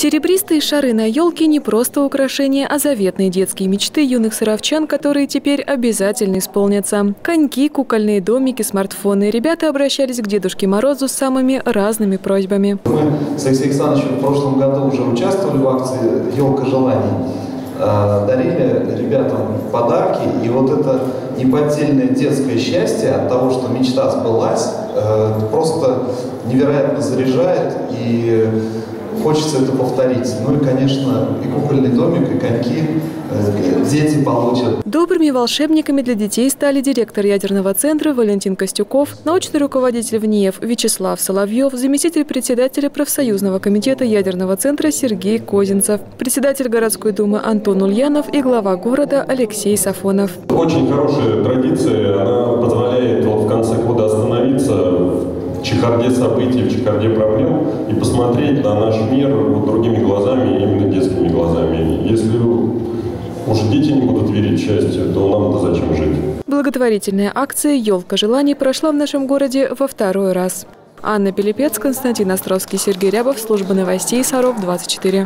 Серебристые шары на елке не просто украшения, а заветные детские мечты юных саровчан, которые теперь обязательно исполнятся. Коньки, кукольные домики, смартфоны. Ребята обращались к Дедушке Морозу с самыми разными просьбами. Мы с Алексеем Александровичем в прошлом году уже участвовали в акции «Елка желаний». Э, дарили ребятам подарки, и вот это неподдельное детское счастье от того, что мечта сбылась, э, просто невероятно заряжает и хочется это повторить. Ну и, конечно, и кукольный домик, и коньки э, дети получат. Добрыми волшебниками для детей стали директор ядерного центра Валентин Костюков, научный руководитель ВНИЕФ Вячеслав Соловьев, заместитель председателя профсоюзного комитета ядерного центра Сергей Козинцев, председатель городской думы Антон Ульянов и глава города Алексей Сафонов. Очень хорошая традиция, она позволяет вот в конце года остановиться чехарде событий, в чехарде проблем и посмотреть на наш мир вот другими глазами, именно детскими глазами. Если уже дети не будут верить в счастье, то нам-то зачем жить? Благотворительная акция «Елка желаний» прошла в нашем городе во второй раз. Анна Пелепец, Константин Островский, Сергей Рябов, Служба новостей Саров, 24.